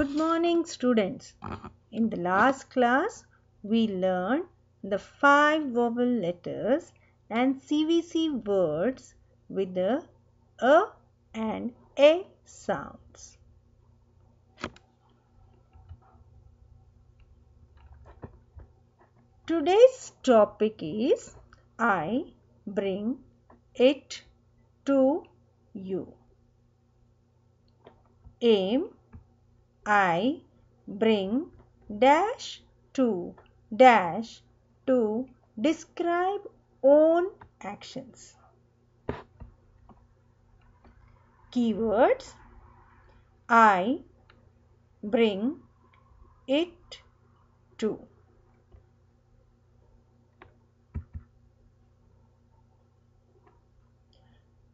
Good morning, students. In the last class, we learned the five vowel letters and CVC words with the A and A sounds. Today's topic is I bring it to you. Aim I bring dash to dash to describe own actions. Keywords I bring it to.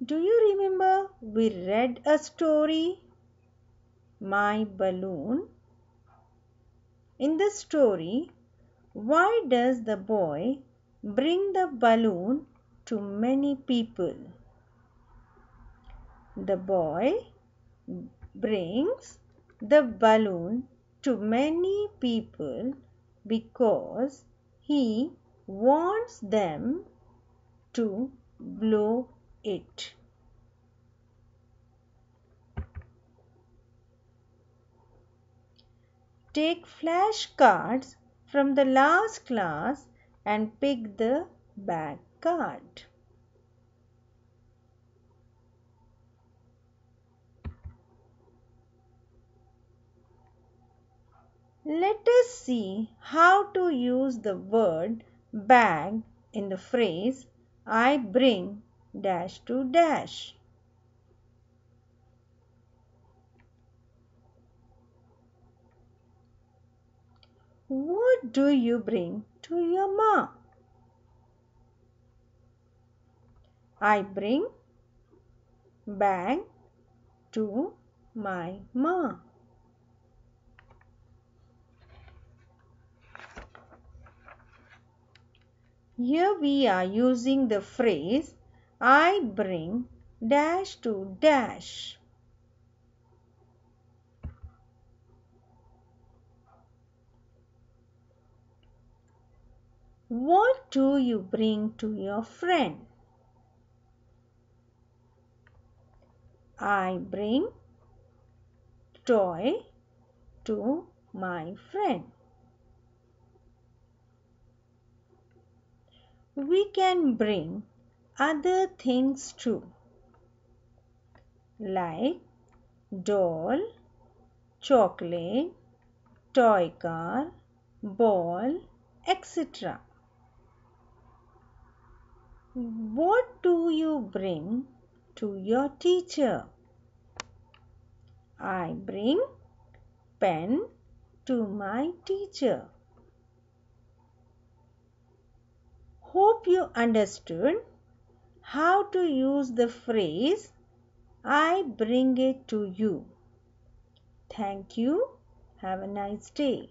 Do you remember we read a story? My balloon. In the story, why does the boy bring the balloon to many people? The boy brings the balloon to many people because he wants them to blow it. Take flashcards from the last class and pick the back card. Let us see how to use the word bag in the phrase I bring dash to dash. What do you bring to your ma? I bring bag to my ma. Here we are using the phrase I bring dash to dash. What do you bring to your friend? I bring toy to my friend. We can bring other things too, like doll, chocolate, toy car, ball, etc. What do you bring to your teacher? I bring pen to my teacher. Hope you understood how to use the phrase I bring it to you. Thank you. Have a nice day.